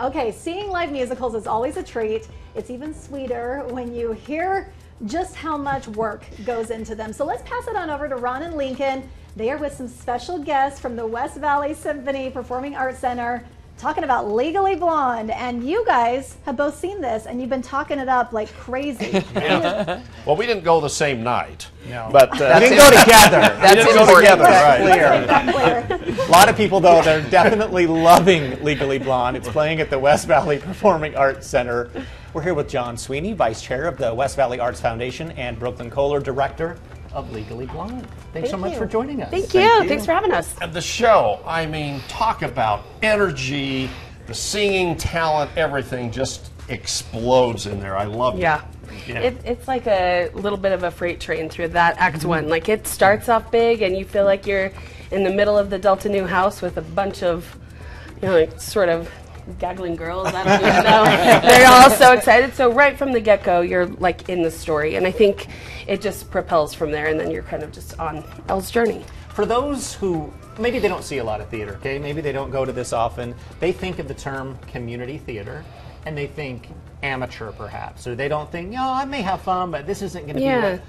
Okay, seeing live musicals is always a treat. It's even sweeter when you hear just how much work goes into them. So let's pass it on over to Ron and Lincoln. They are with some special guests from the West Valley Symphony Performing Arts Center talking about Legally Blonde. And you guys have both seen this and you've been talking it up like crazy. Yeah. well, we didn't go the same night. No. But uh, we didn't go together. That's we didn't go together, right. clear. A lot of people, though, they're definitely loving Legally Blonde. It's playing at the West Valley Performing Arts Center. We're here with John Sweeney, Vice Chair of the West Valley Arts Foundation, and Brooklyn Kohler, Director of Legally Blonde. Thanks Thank so much you. for joining us. Thank you. Thank you. Thanks for having us. And the show, I mean, talk about energy, the singing talent, everything just explodes in there. I love it. Yeah. Yeah. It, it's like a little bit of a freight train through that Act mm-hmm. One. Like it starts off big, and you feel like you're in the middle of the Delta Nu House with a bunch of, you know, like sort of gaggling girls. I don't even know. They're all so excited. So right from the get go, you're like in the story, and I think it just propels from there, and then you're kind of just on Elle's journey. For those who maybe they don't see a lot of theater, okay? Maybe they don't go to this often. They think of the term community theater and they think amateur perhaps, or they don't think, you know, I may have fun, but this isn't going to yeah. be.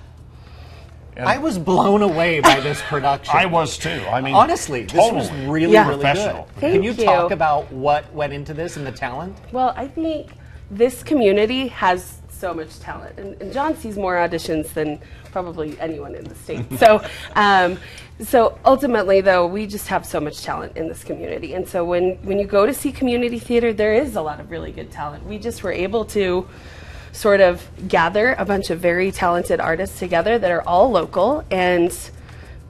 And I was blown away by this production. I was too. I mean, honestly, totally. this was really, yeah. really good. Thank Can you, you talk about what went into this and the talent? Well, I think this community has so much talent, and, and John sees more auditions than probably anyone in the state. so, um, so ultimately, though, we just have so much talent in this community, and so when when you go to see community theater, there is a lot of really good talent. We just were able to sort of gather a bunch of very talented artists together that are all local and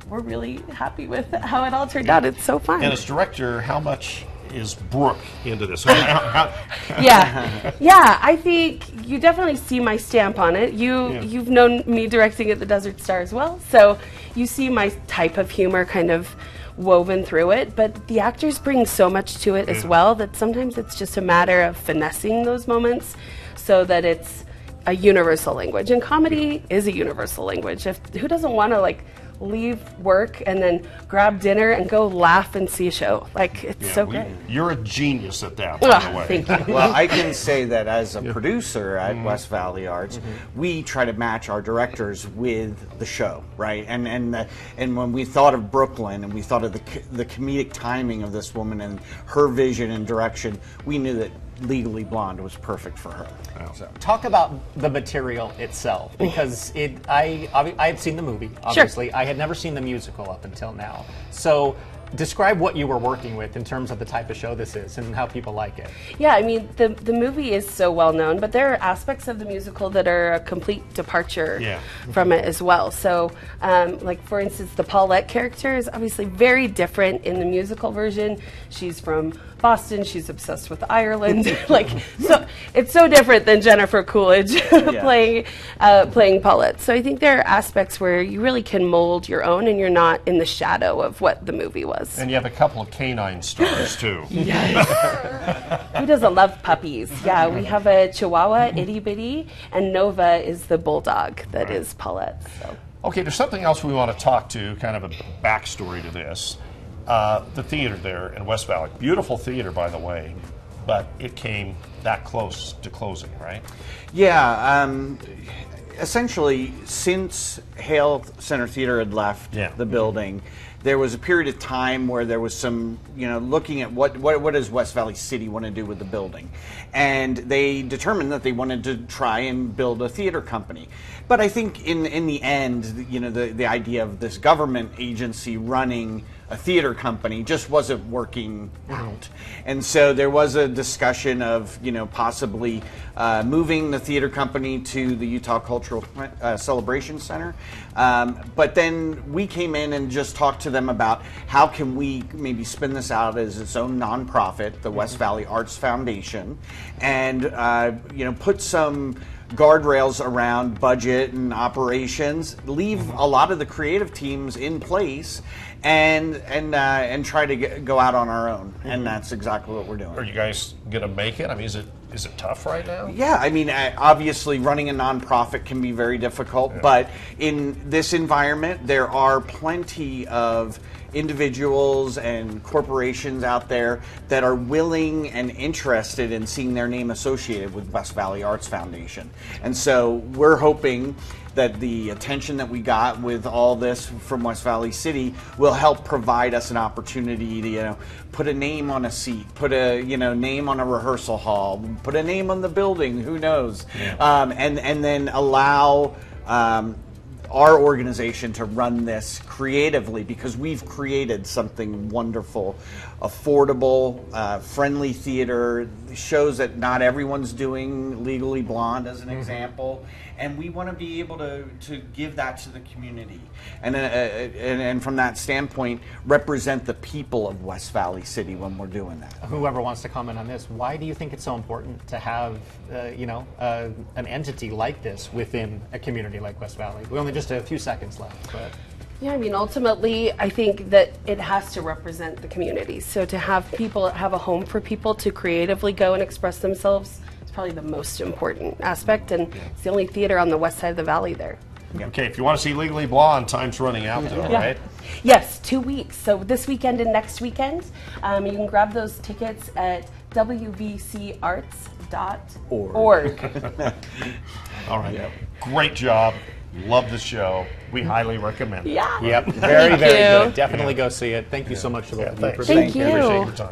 we're really happy with how it all turned out. It's so fun. And as director, how much is Brooke into this? yeah, yeah. I think you definitely see my stamp on it. You yeah. you've known me directing at the Desert Star as well, so you see my type of humor kind of woven through it. But the actors bring so much to it as mm. well that sometimes it's just a matter of finessing those moments so that it's a universal language. And comedy is a universal language. If who doesn't want to like leave work and then grab dinner and go laugh and see a show. Like it's yeah, so we, great. You're a genius at that, by the way. Thank you. well, I can say that as a producer at mm-hmm. West Valley Arts, mm-hmm. we try to match our directors with the show, right? And and uh, and when we thought of Brooklyn and we thought of the the comedic timing of this woman and her vision and direction, we knew that Legally Blonde was perfect for her. So. Talk about the material itself because it. I I had seen the movie. Obviously, sure. I had never seen the musical up until now. So describe what you were working with in terms of the type of show this is and how people like it. Yeah, I mean the the movie is so well known, but there are aspects of the musical that are a complete departure yeah. from it as well. So, um, like for instance, the Paulette character is obviously very different in the musical version. She's from Boston. She's obsessed with Ireland. like so, it's so different than Jennifer Coolidge playing uh, playing Paulette. So I think there are aspects where you really can mold your own, and you're not in the shadow of what the movie was. And you have a couple of canine stars too. yes. Who doesn't love puppies? Yeah, we have a Chihuahua, itty bitty, and Nova is the bulldog that right. is Paulette. So. Okay, there's something else we want to talk to, kind of a backstory to this. Uh, the theater there in West Valley. Beautiful theater, by the way, but it came that close to closing, right? Yeah. Um, essentially, since Hale Center Theater had left yeah. the building, there was a period of time where there was some, you know, looking at what, what, what does West Valley City want to do with the building, and they determined that they wanted to try and build a theater company. But I think in in the end, you know, the the idea of this government agency running a theater company just wasn't working out. And so there was a discussion of, you know, possibly uh, moving the theater company to the Utah Cultural uh, Celebration Center. Um, but then we came in and just talked to them about how can we maybe spin this out as its own nonprofit, the West mm-hmm. Valley Arts Foundation, and, uh, you know, put some guardrails around budget and operations, leave mm-hmm. a lot of the creative teams in place, and and uh, and try to get, go out on our own. And mm-hmm. that's exactly what we're doing. Are you guys gonna make it? I mean, is it is it tough right now? Yeah, I mean, obviously, running a nonprofit can be very difficult, but in this environment, there are plenty of individuals and corporations out there that are willing and interested in seeing their name associated with West Valley Arts Foundation. And so we're hoping that the attention that we got with all this from West Valley City will help provide us an opportunity to, you know, put a name on a seat, put a, you know, name on a rehearsal hall, put a name on the building, who knows, um, and and then allow. Um, our organization to run this creatively because we've created something wonderful, affordable, uh, friendly theater. Shows that not everyone's doing Legally Blonde, as an example, and we want to be able to, to give that to the community, and, uh, uh, and and from that standpoint, represent the people of West Valley City when we're doing that. Whoever wants to comment on this, why do you think it's so important to have, uh, you know, uh, an entity like this within a community like West Valley? We only just a few seconds left, but Yeah, I mean, ultimately, I think that it has to represent the community. So to have people have a home for people to creatively go and express themselves is probably the most important aspect, and it's the only theater on the west side of the valley there. Okay, if you want to see Legally Blonde, time's running out though, Yeah. right? Yes, two weeks. So this weekend and next weekend, um, you can grab those tickets at wvcarts.org. All right. Great job. Love the show. We highly recommend it. Yeah. Yep, very, Thank very you. good. Definitely go see it. Thank you so much to both Yeah, of for thanks. being Thank here. you. Appreciate your time.